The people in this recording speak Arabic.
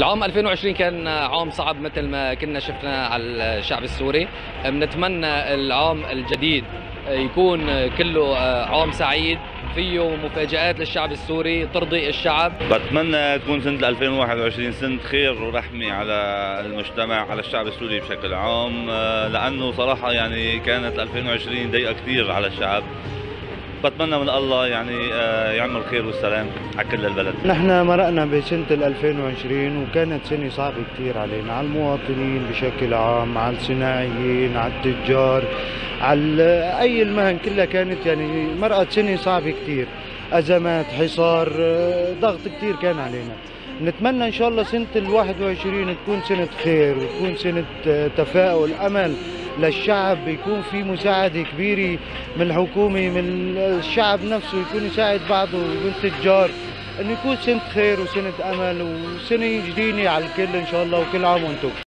العام 2020 كان عام صعب مثل ما كنا شفنا على الشعب السوري. بنتمنى العام الجديد يكون كله عام سعيد فيه مفاجآت للشعب السوري ترضي الشعب. بتمنى تكون سنة 2021 سنة خير ورحمة على المجتمع على الشعب السوري بشكل عام. لأنه صراحة يعني كانت 2020 ضيقة كثير على الشعب. بتمنى من الله يعني يعمل خير والسلام على كل البلد. نحن مرقنا بسنة 2020 وكانت سنة صعبة كثير علينا على المواطنين بشكل عام على الصناعيين على التجار على أي المهن كلها كانت يعني مرقت سنة صعبة كثير أزمات حصار ضغط كثير كان علينا. نتمنى إن شاء الله سنة ال 21 تكون سنة خير وتكون سنة تفاؤل أمل. للشعب يكون في مساعدة كبيرة من الحكومة من الشعب نفسه يكون يساعد بعضه من التجار إنه يكون سنة خير وسنة أمل وسنة جديدة على الكل إن شاء الله وكل عام وأنتم.